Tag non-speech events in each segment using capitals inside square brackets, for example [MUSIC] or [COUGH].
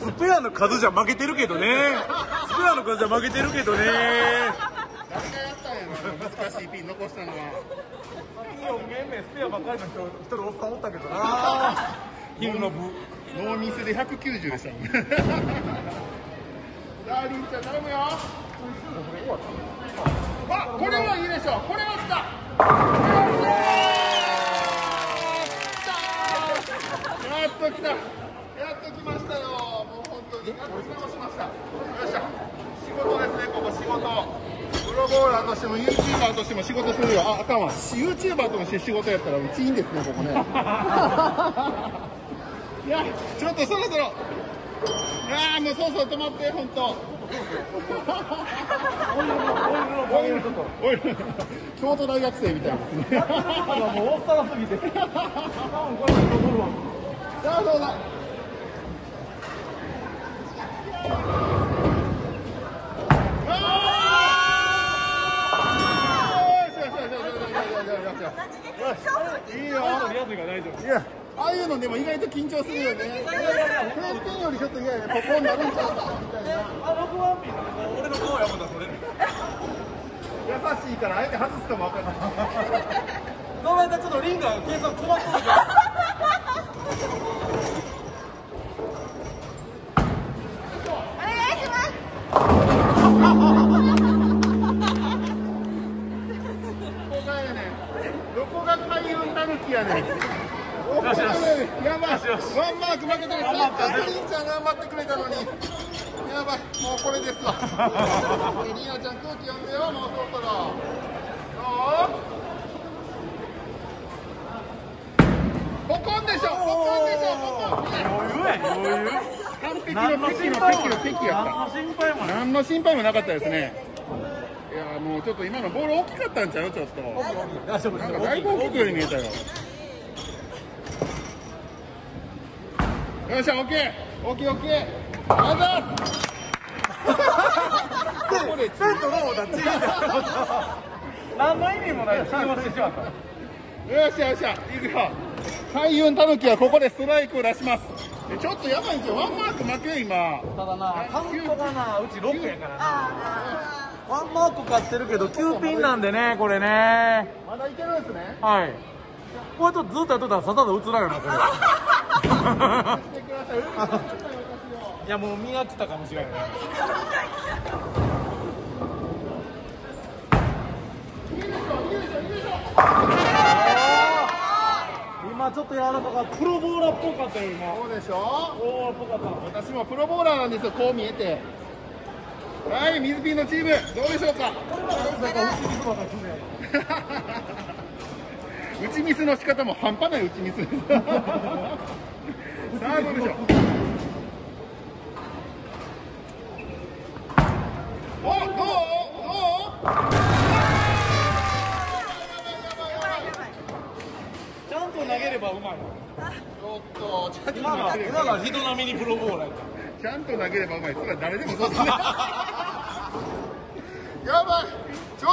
スペアの数じゃ負けてるけどね。スペアの数じゃ負けてるけどね。誰がやったんやろ難しいピン残したのは4ゲームスペアばっかりの人一人おっさんおったけどなヒムの部ノーミスで190でしたもん。[LAUGHS] さありんちゃん頼むよ。あこれはいいでしょこれは来た。これは来たやっと来た。やっと来ましたよ。もう本当に。やっと来ましました。よっしゃ。仕事ですねここ仕事。プロボーラーとしても YouTuber としても仕事するよ。ああかんわ。YouTuber として仕事やったらうちいいんですねここね [LAUGHS] いやちょっとそろそろいやもうそろそろ止まって本当オイルのオイル京都大学生みたいですねさあどうだいいよ。いや。ああいうのでも意外と緊張するよね。経験よりちょっと嫌やねポコンなるんちゃうか。みたいなあ僕ワンピース俺の顔やもんだそれ。優しいからあえて外すかもわからないこの間ちょっとリンが計算困ってるからどこが開運たぬきやねんおよしよしやばいよしワンマーク負けてる頑張ったさっきりんちゃん頑張ってくれたのにやばいもうこれですわりなちゃん空気読んでよもうそろそろどうポコンでしょポコンでしょポコン余裕や余裕完璧の敵の敵の敵やった何の心配も何の心配もなかったですねいやもうちょっと今のボール大きかったんちゃうちょっとなんかだいぶ大きく見えたよ。よっしゃ、オッケー、オッケー、オッケー。あざっここでセットの方だチーム何の意味もないチームをしてしまったよっしゃ、よっしゃ、いくよ。海運たぬきはここでストライクを出します。えちょっとやばいんちゃうワンマーク負けよ、今。ただなカウントがなうち6やからなワンマーク買ってるけど9ピンなんでねこれねまだいけるんですね。はいこれとずっとやっとったらささざ映らんよなこれ [LAUGHS] い。やもう見飽きたかもしれない今ちょっとやらなかったプロボーラーっぽかったよ今そうでしょ？プロボーラーっぽかった私もプロボーラーなんですよ、こう見えて。はい、水ピンのチーム、どうでしょうか。打ちミスの仕方も半端ない打ちミスです。[LAUGHS] さあ、どうでしょう。お、どう、どう？ちゃんと投げればうまいちょっと、ちゃんと今が人並みにプロボーラーちゃんと投げればうまい。それは誰でもそうですね。[LAUGHS]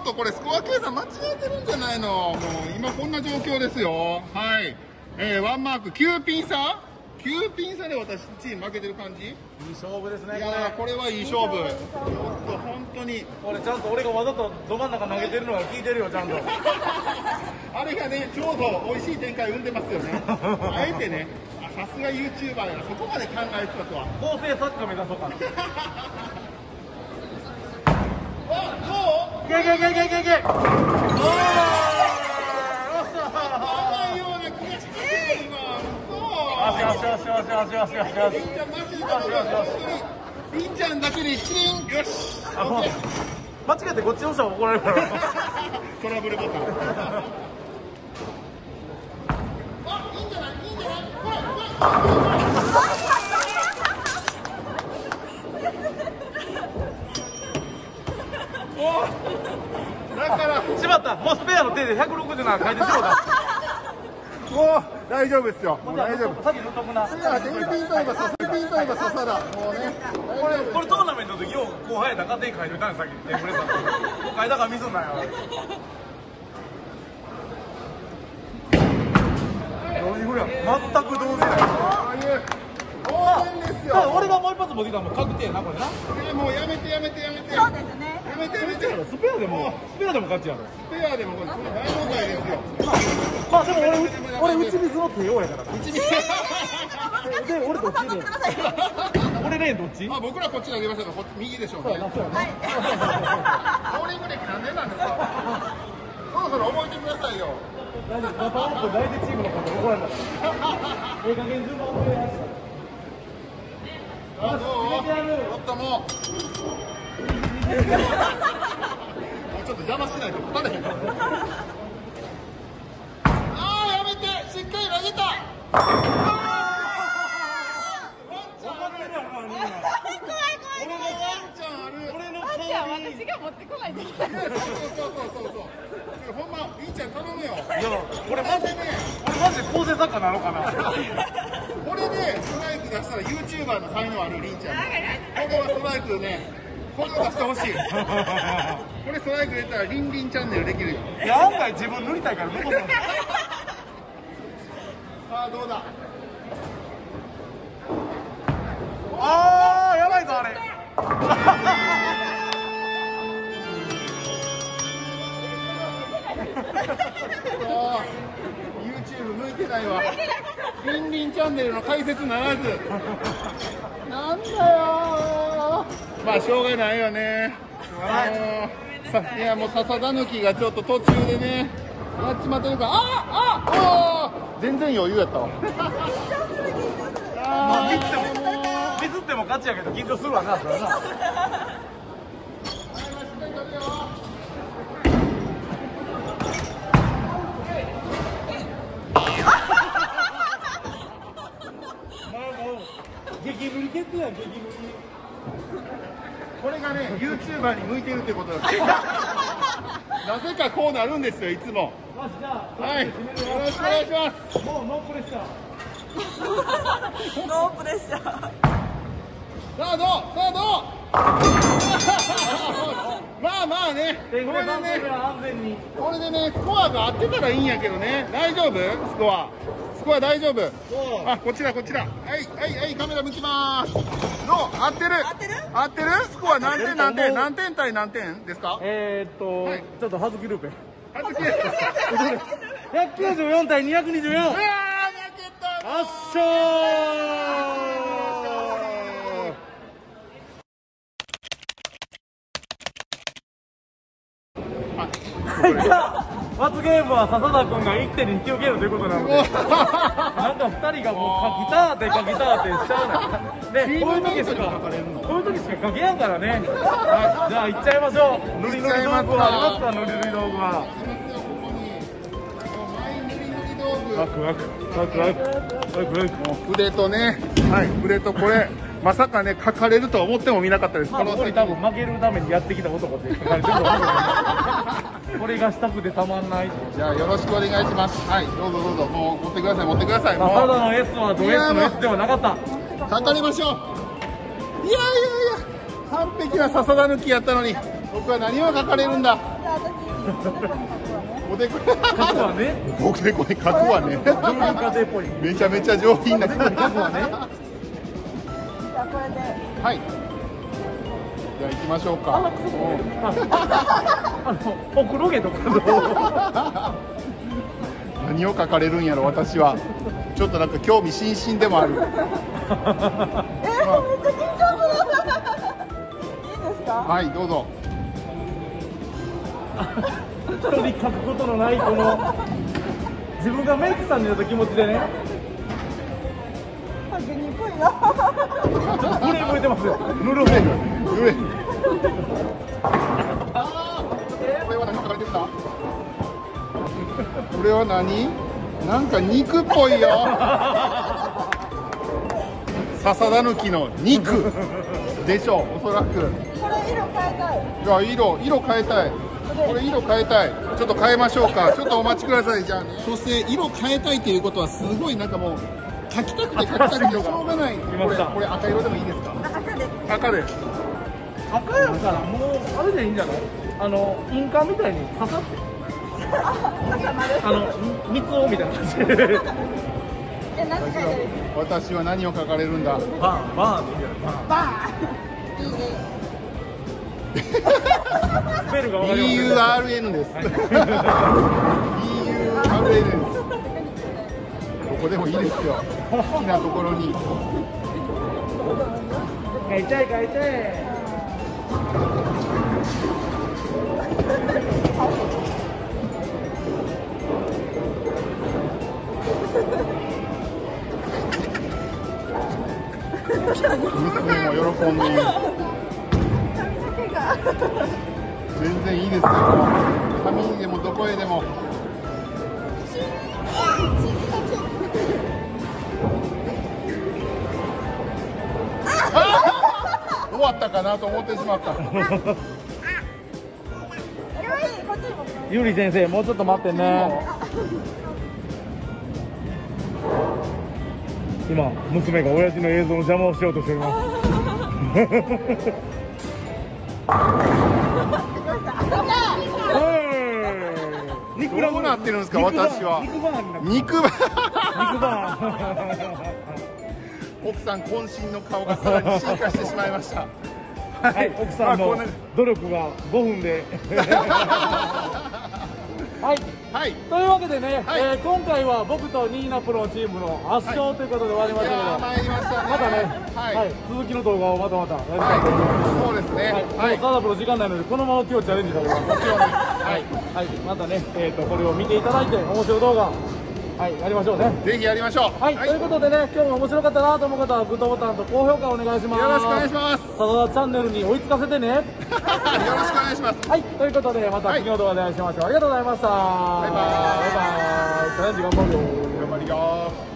っとこれスコア計算間違えてるんじゃないの？もう今こんな状況ですよ。はい。えー、ワンマーク9ピン差 ?9 ピン差で私チーム負けてる感じ？いいい勝負ですねやーこれはいい勝負。ちょっと本当に。これちゃんと俺がわざとど真ん中投げてるのが聞いてるよちゃんと [LAUGHS] あれがね、ちょうど美味しい展開生んでますよね。[LAUGHS] あえてね、あさすが YouTuber だな、そこまで考えてたとは。構成作家目指そうかな [LAUGHS] けいけいけいけいけいけおよし間違えてこっちの人は怒られるからトラブルボタンおだからしまったもうスペアの手で167書いてしまったもう大丈夫ですよもう大丈夫さっき。いやテレビンといえばさテレビンといえば笹だもうねこれ、これトーナメントの時よう後輩やったら勝手に書いといたんさっき。テンプレさん。書いたからミスんなよ。どういうふうや全く同当然ですよだから俺がもう一発持ってきたらもう確定やな、これな。いやもうやめてやめてやめてそうですね。やめてやめてスペアでも、スペアでも勝ちやろ。スペアでもこれ大問題ですよまあでも俺、俺、打ち水の帝王やからな。一で、俺どっちで？俺ね、どっち？あ僕らこっち投げましたからこっち右でしょうねそうやな、そうやな。ボーリング歴何年なんですか？そろそろ覚えてくださいよ大丈夫、またオープン大事チームのこと怒られたから。ええ加減順番遅れました。ちょっともうちょっと邪魔しないと勝たれへんからあーやめて。しっかり投げた怖い怖い。ワンちゃんある俺のあんちゃん私が持ってこないといけない。そうそうそうそうそうほんまいいちゃん頼むよいや、俺マジで、俺マジで構成作家なのかな。これでストライク出したら YouTuber の才能あるりんちゃんこれはストライクねこれを出してほしいこれストライク入れたらりんりんチャンネルできるよいや、案外自分塗りたいから、どこも。さあどうだ？あー、やばいぞ、あれ。YouTube 向いてないわ。りんりんチャンネルの解説ならず。なんだよー。まあしょうがないよね。あのさいやもう笹田抜きがちょっと途中でねやっちまってるからああ全然余裕やったわ。[LAUGHS] まあ、ミスってもあ、ミスっても勝ちやけど、緊張するわな、それはな。まあもう、激塗り決定やん、激塗り。これがね YouTuber に向いてるってことです [LAUGHS] なぜかこうなるんですよいつも。はいよろしくお願いします。もうノープレッシャー。ノープレッシャー。さあどう？さあどう？まあまあね。これで手触れ3ね目は安全に。これでねスコアが合ってたらいいんやけどね。大丈夫？スコアスコア大丈夫？あこちらこちら。はいはいはいカメラ向きます。どう合ってる？合ってる？合ってる？スコア何点何点？何点対何点ですか？えーっと、はい。ちょっとはずきルーペ。あずきうわー194対224。負けた圧勝。はい、罰ゲームは笹田君が1点に引き受けるということなので、なんか2人がもう、書きたーって書きたーってしちゃうね。ね、こういう時しか、こういう時しか書けやんからね。はい、じゃあ行っちゃいましょう。塗り塗り道具はありますか、塗り塗り道具は。ワクワク、ワクワク、ワクワク。筆とね、はい、筆とこれ、まさかね、書かれるとは思ってもみなかったです。まあ、ここに多分負けるためにやってきた男って書かれてるとこれがしたくてたまんない。じゃあ、よろしくお願いします。はい、どうぞどうぞ、もう持ってください、持ってください。まあ、ただの S はド S の S ではなかった。かかりましょう。いやいやいや、完璧な笹田抜きやったのに、僕は何を書かれるんだ。おでこ、過去はね、おでこに書くわね。[LAUGHS] めちゃめちゃ上品な。過去はね、じゃあこれで。はい。じゃあ行きましょうか。あの、ほくろ毛とかの。[LAUGHS] 何を書かれるんやろ私はちょっとなんか興味津々でもあるえー、めっちゃ緊張する。いいですか？はいどうぞ一 [LAUGHS] 人書くことのないこの、自分がメイクさんになった気持ちでね、書きにくいな。ちょっと震え向いてますよ。塗る方が。うえあーこれは何書かれてるんだこれは何？なんか肉っぽいよ。笹田抜きの肉。でしょうおそらく。これ色変えたい。いや色色変えたい。これこれ色変えたい。ちょっと変えましょうか。ちょっとお待ちください。じゃあそして色変えたいということはすごいなんかもう描きたくて描きたくてしょうがない。これこれ赤色でもいいですか？赤で。赤で赤やからもうあれでいいんじゃない？あの印鑑みたいに刺さって。[LAUGHS] あの三つをみたいな。感じ私は何を書かれるんだ？バーン。バーンでいいんじゃないバーン。バーン。いいね。スペルがわかります BURN です。BURN ですどこでもいいですよ。好きなところに。書いちゃえ書いちゃえ娘も喜んで。[LAUGHS] 全然いいですよ。紙にでもどこへでも終わったかなと思ってしまった。ゆり先生もうちょっと待ってね今娘が親父の映像の邪魔をしようとしております肉どうなってるんですか肉バーン私は肉バーン肉ば肉バ奥さん渾身の顔がさらに進化してしまいました。はい奥さんの努力が5分で。[LAUGHS] はい。はい。というわけでね、はい。えー今回は僕とニーナプロチームの圧勝ということで終わりまいしたけど、やー参りましたね。またね、はい、はい。続きの動画をまたまた。やりたいと思います。はい、そうですね。はい、はい、もうサダプロ時間ないのでこのまま今日チャレンジされます。はい。はい、またね、えっ、とこれを見ていただいて面白い動画、はい、やりましょうね。ぜひやりましょうはい、ということでね、今日も面白かったなと思う方はグッドボタンと高評価お願いします。よろしくお願いしますサダチャンネルに追いつかせてね。よろしくお願いします [LAUGHS] はい、ということでまた次の動画でお会いしましょう。ありがとうございました。バイバイバイ。チャレンジ頑張るよ。